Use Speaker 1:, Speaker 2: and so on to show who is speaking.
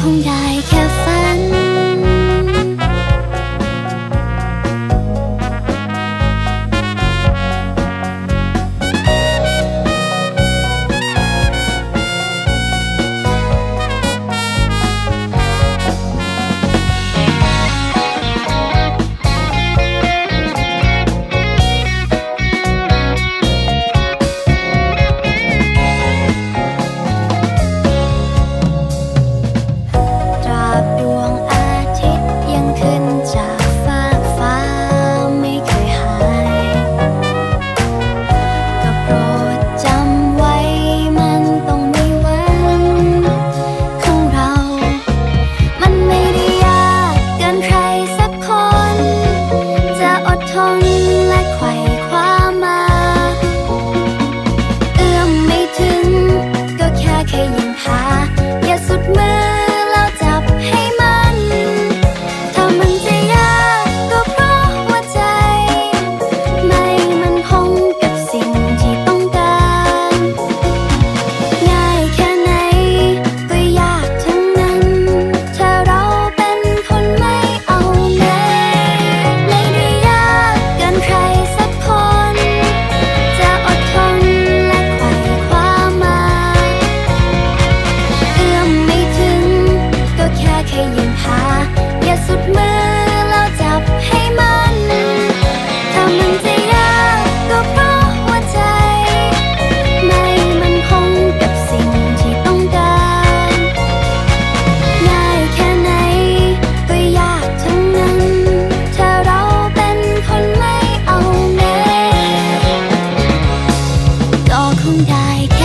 Speaker 1: คงได้แค่ฝัน tongue คงได้